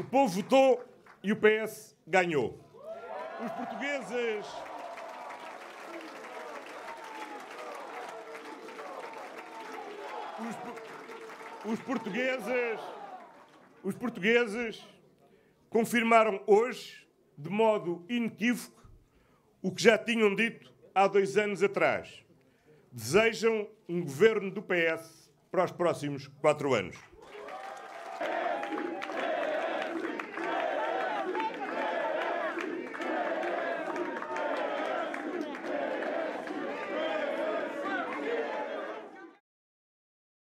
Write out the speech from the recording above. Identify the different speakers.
Speaker 1: O povo votou e o PS ganhou. Os portugueses. Os, os portugueses. Os portugueses confirmaram hoje, de modo inequívoco, o que já tinham dito há dois anos atrás. Desejam um governo do PS para os próximos quatro anos.